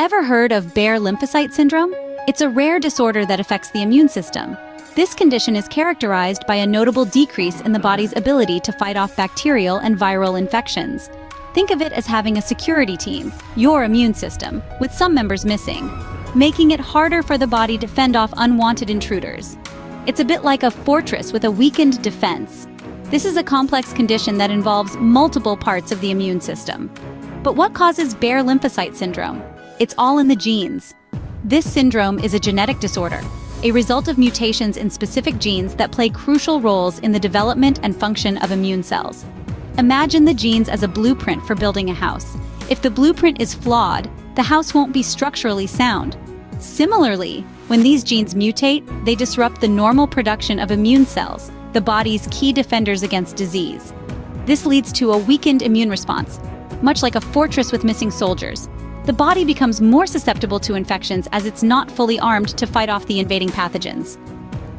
Ever heard of Bare lymphocyte syndrome? It's a rare disorder that affects the immune system. This condition is characterized by a notable decrease in the body's ability to fight off bacterial and viral infections. Think of it as having a security team, your immune system, with some members missing, making it harder for the body to fend off unwanted intruders. It's a bit like a fortress with a weakened defense. This is a complex condition that involves multiple parts of the immune system. But what causes Bare lymphocyte syndrome? It's all in the genes. This syndrome is a genetic disorder, a result of mutations in specific genes that play crucial roles in the development and function of immune cells. Imagine the genes as a blueprint for building a house. If the blueprint is flawed, the house won't be structurally sound. Similarly, when these genes mutate, they disrupt the normal production of immune cells, the body's key defenders against disease. This leads to a weakened immune response, much like a fortress with missing soldiers the body becomes more susceptible to infections as it's not fully armed to fight off the invading pathogens.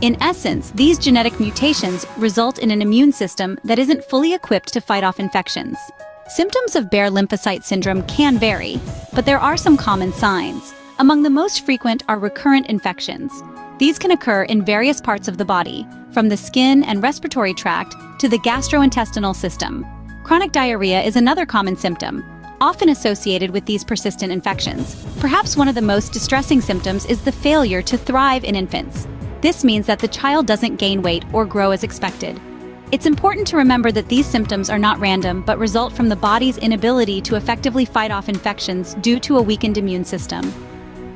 In essence, these genetic mutations result in an immune system that isn't fully equipped to fight off infections. Symptoms of Bare lymphocyte syndrome can vary, but there are some common signs. Among the most frequent are recurrent infections. These can occur in various parts of the body, from the skin and respiratory tract to the gastrointestinal system. Chronic diarrhea is another common symptom, often associated with these persistent infections. Perhaps one of the most distressing symptoms is the failure to thrive in infants. This means that the child doesn't gain weight or grow as expected. It's important to remember that these symptoms are not random, but result from the body's inability to effectively fight off infections due to a weakened immune system.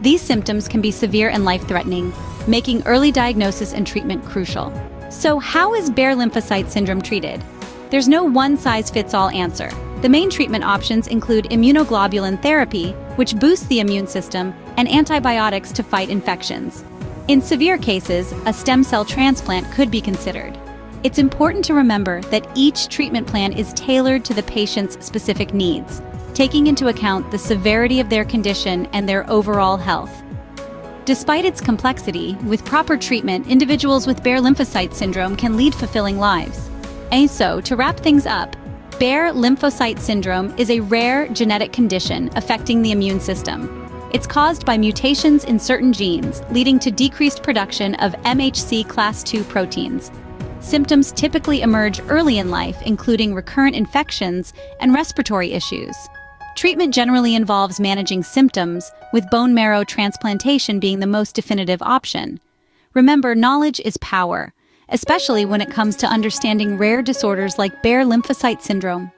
These symptoms can be severe and life-threatening, making early diagnosis and treatment crucial. So how is Bare lymphocyte syndrome treated? There's no one-size-fits-all answer. The main treatment options include immunoglobulin therapy, which boosts the immune system, and antibiotics to fight infections. In severe cases, a stem cell transplant could be considered. It's important to remember that each treatment plan is tailored to the patient's specific needs, taking into account the severity of their condition and their overall health. Despite its complexity, with proper treatment, individuals with bare lymphocyte syndrome can lead fulfilling lives. And so, to wrap things up, Bare lymphocyte syndrome is a rare genetic condition affecting the immune system. It's caused by mutations in certain genes, leading to decreased production of MHC class II proteins. Symptoms typically emerge early in life, including recurrent infections and respiratory issues. Treatment generally involves managing symptoms, with bone marrow transplantation being the most definitive option. Remember, knowledge is power especially when it comes to understanding rare disorders like Bare lymphocyte syndrome.